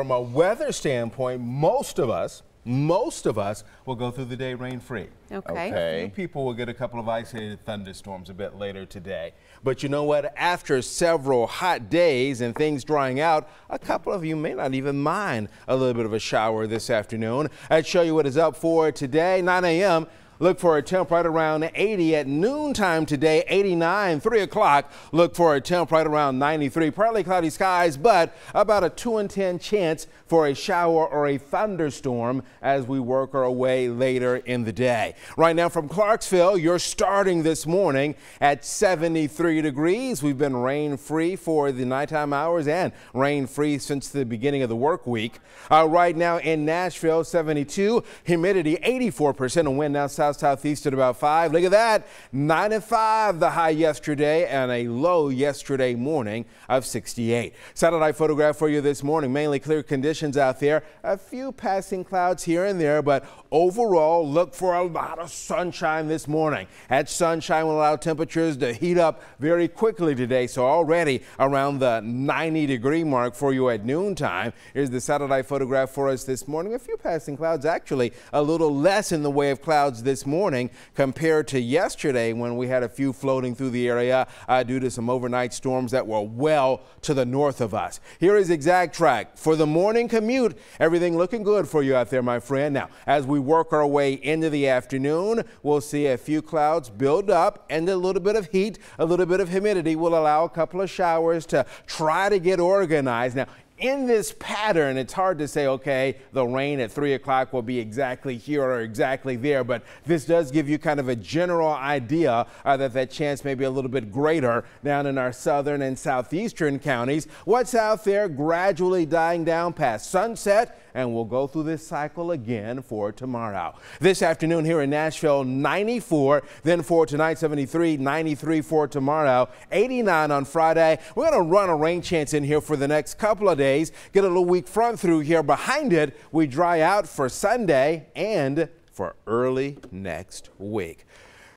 from a weather standpoint, most of us, most of us will go through the day rain free. Okay. A few people will get a couple of isolated thunderstorms a bit later today. But you know what? After several hot days and things drying out, a couple of you may not even mind a little bit of a shower this afternoon. I'd show you what is up for today, 9 a.m. Look for a temp right around 80 at noontime today, 89, 3 o'clock. Look for a temp right around 93. Partly cloudy skies, but about a 2 in 10 chance for a shower or a thunderstorm as we work our way later in the day. Right now from Clarksville, you're starting this morning at 73 degrees. We've been rain free for the nighttime hours and rain free since the beginning of the work week. Uh, right now in Nashville, 72, humidity 84% and wind now south south southeast at about 5. Look at that. 95 the high yesterday and a low yesterday morning of 68. Satellite photograph for you this morning. Mainly clear conditions out there. A few passing clouds here and there, but overall look for a lot of sunshine this morning. That sunshine will allow temperatures to heat up very quickly today. So already around the 90 degree mark for you at noontime. Here's the satellite photograph for us this morning. A few passing clouds, actually a little less in the way of clouds this this morning compared to yesterday when we had a few floating through the area uh, due to some overnight storms that were well to the north of us. Here is exact track for the morning commute. Everything looking good for you out there, my friend. Now, as we work our way into the afternoon, we'll see a few clouds build up and a little bit of heat, a little bit of humidity will allow a couple of showers to try to get organized. Now, in this pattern, it's hard to say, okay, the rain at 3 o'clock will be exactly here or exactly there, but this does give you kind of a general idea uh, that that chance may be a little bit greater down in our southern and southeastern counties. What's out there gradually dying down past sunset and we'll go through this cycle again for tomorrow. This afternoon here in Nashville, 94, then for tonight, 73, 93 for tomorrow, 89 on Friday. We're going to run a rain chance in here for the next couple of days, get a little weak front through here. Behind it, we dry out for Sunday and for early next week.